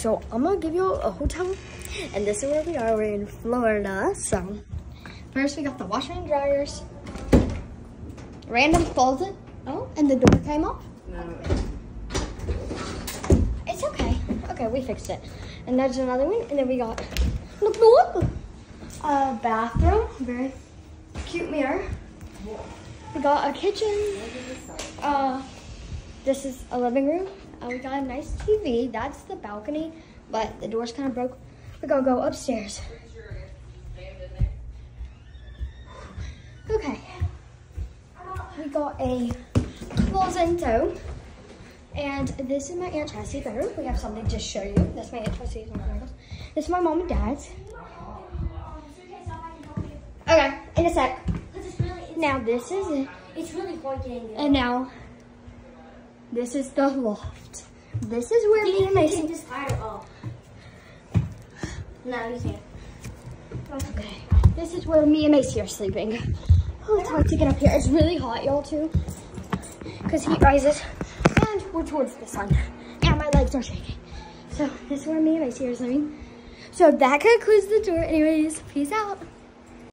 so I'm gonna give you a hotel, and this is where we are. We're in Florida. So first we got the washer and dryers. Random closet. Oh, and the door came off. No. It's okay. Okay, we fixed it. And there's another one. And then we got look, look, a bathroom. Very cute mirror. We got a kitchen. This is a living room. Uh, we got a nice TV. That's the balcony, but the door's kind of broke. We gotta go upstairs. Okay. We got a closet and this is my Aunt Chessie's bedroom. We have something to show you. That's my Aunt Chessie's. This is my mom and dad's. Okay, in a sec. Now this is it. It's really hard getting it. And now, this is the loft. This is where me and Mason. just higher up. No, you can't. Okay. This is where me and Macy are sleeping. Oh, it's hard to get up here. It's really hot, y'all, too. Because heat rises. And we're towards the sun. And my legs are shaking. So, this is where me and Macy are sleeping. So, that concludes the tour. Anyways, peace out.